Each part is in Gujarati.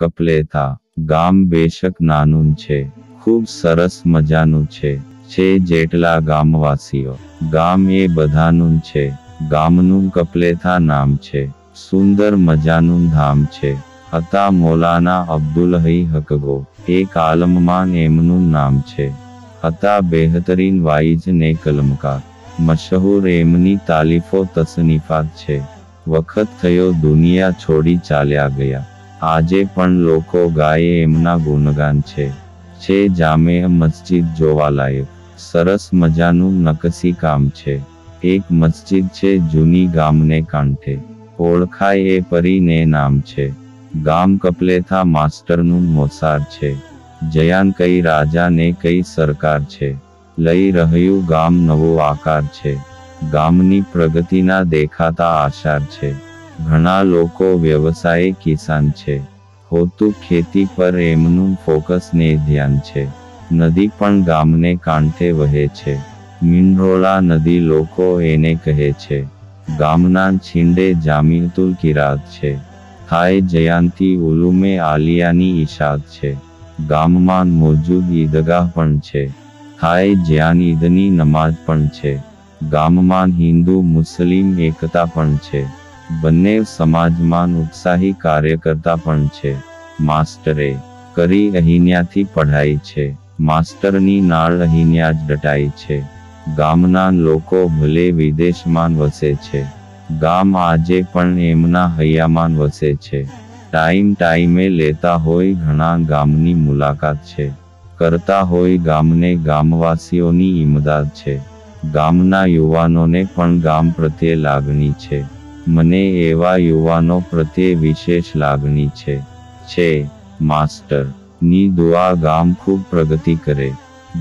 કપલેથા, ગામ બેશક નાનું છે, ખૂબ સરસ મજાનું છે છે જેટલા ગામવાસીઓ, ગામ એ બધાનું છે, ગામનું કપલેથા નામ છે, સુંદર મજાનું ધામ છે, હતા મોલાના અબ્દુલહઈ હકગો એક આલમમાં એમનું નામ છે, હતા બેહતરીન વાઇઝ ને કલમકાર, મશહૂર એમની તાલીફો તસનીફાત છે, વખત થયો દુનિયા છોડી ચાલ્યા ગયા. આજે પણ લોકો ગાય એમના ગુણગાન છે. છે જામે મસ્જિદ જોવાલાયક સરસ મજાનું નકસી કામ છે. એક મસ્જિદ છે જૂની ગામને કાંઠે. ઓળખાય એ પરીને નામ છે. ગામ કપલેથા માસ્ટરનું મોસાર છે. જયાન કઈ રાજા ને કઈ સરકાર છે. લઈ રહ્યું ગામ નવો આકાર છે. ગામની પ્રગતિના દેખાતા આશાર છે. ઘણા લોકો વ્યવસાય કિસાન છે. હોતું ખેતી પર એમનું ફોકસ ને ધ્યાન છે. નદી પણ ગામને કાંઠે વહે છે. મિનરોલા નદી લોકો એને કહે છે. ગામના છીંડે જામીતુલ કિરાત છે. થાય જયાંતી ઉલુમે આલિયાની ઈશાદ છે. ગામમાં મોજૂદ ઈદગાહ પણ છે. થાય જ્યાં ઈદની નમાજ પણ છે. ગામમાં હિન્દુ મુસ્લિમ એકતા પણ છે. બંને સમાજમાં ઉત્સાહી કાર્યકર્તા પણ છે. માસ્ટરે કરી અહીંયાથી પઢાઈ છે. માસ્ટરની નાળ અહીંયા જ ડટાઈ છે. ગામના લોકો ભલે વિદેશમાં વસે છે. ગામ આજે પણ એમના હૈયામાં વસે છે. ટાઈમ ટાઈમે લેતા હોય ઘણા ગામની મુલાકાત છે. કરતા હોય ગામને ગામવાસીઓની ઇમદાદ છે. ગામના યુવાનોને પણ ગામ પ્રત્યે લાગણી છે. મને એવા યુવાનો પ્રત્યે વિશેષ લાગણી છે છે, માસ્ટર. ની દુઆ ગામ ખૂબ પ્રગતિ કરે.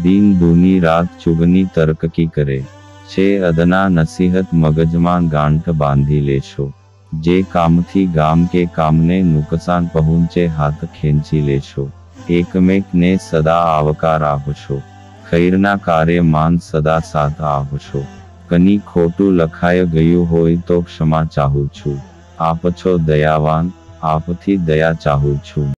દિન દુની રાત ચુગની તરકકી કરે. છે, અદના નસીહત મગજમાં ગાંઠ બાંધી લેશો જે કામથી ગામ કે કામને નુકસાન પહોંચે હાથ ખેંચી લેશો એકમેકને સદા આવકાર આપશો ખૈરના કાર્યમાન સદા સાથ આપશો કની ખોટું લખાય ગયું હોય તો ક્ષમા ચાહું છું. આપ છો દયાવાન, આપથી દયા ચાહું છું.